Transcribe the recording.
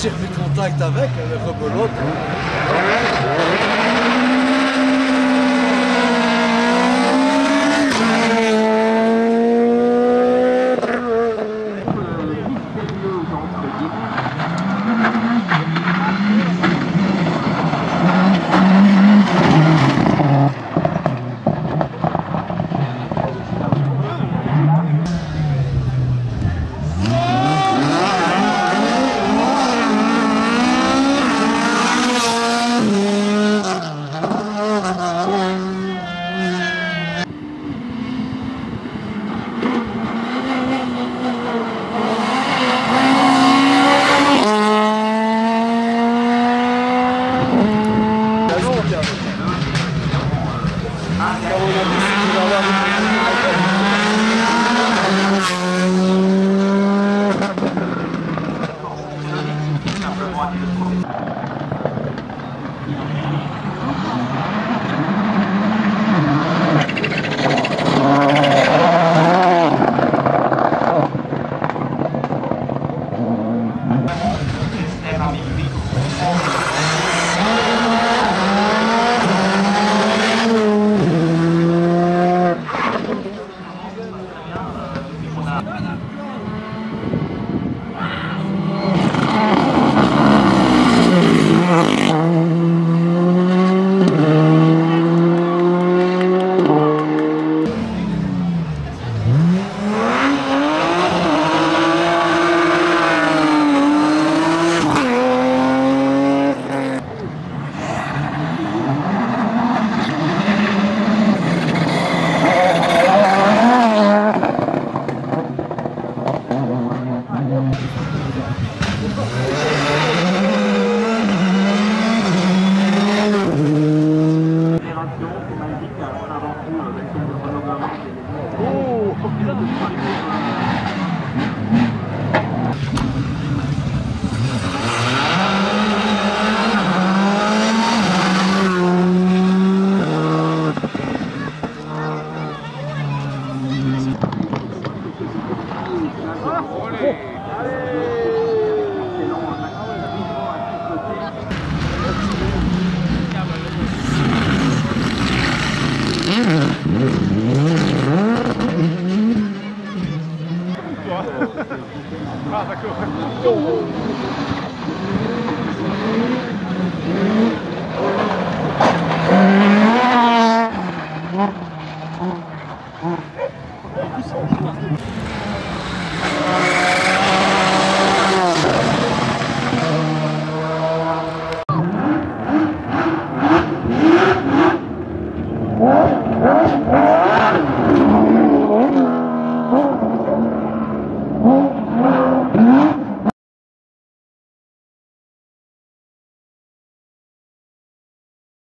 j'ai repris contact avec le rebelote. Brava curva! Ah! Ah! Ah!